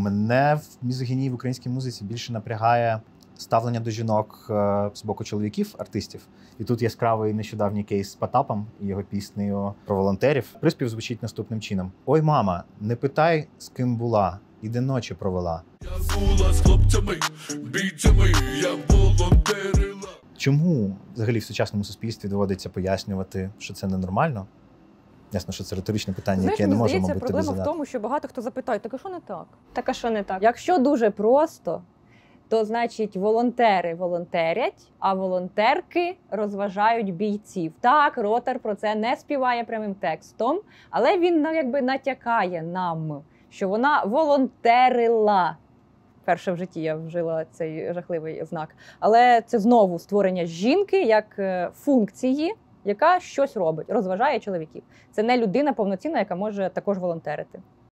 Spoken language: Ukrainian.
Мене в мізогінії в українській музиці більше напрягає ставлення до жінок е, з боку чоловіків, артистів. І тут яскравий нещодавній кейс з Потапом і його піснею про волонтерів. Приспів звучить наступним чином: Ой, мама, не питай, з ким була, і де ночі провела. Я була з хлопцями, бійцями, я волонтерила. Чому взагалі в сучасному суспільстві доводиться пояснювати, що це ненормально? Ясно, що це риторичне питання, Знаєш, яке не здається, мабуть, тобі проблема в тому, що багато хто запитає, так а що не так? Так а що не так? Якщо дуже просто, то значить волонтери волонтерять, а волонтерки розважають бійців. Так, ротор про це не співає прямим текстом, але він ну, якби натякає нам, що вона волонтерила. Перше в житті я вжила цей жахливий знак. Але це знову створення жінки як е, функції, яка щось робить, розважає чоловіків. Це не людина повноцінна, яка може також волонтерити.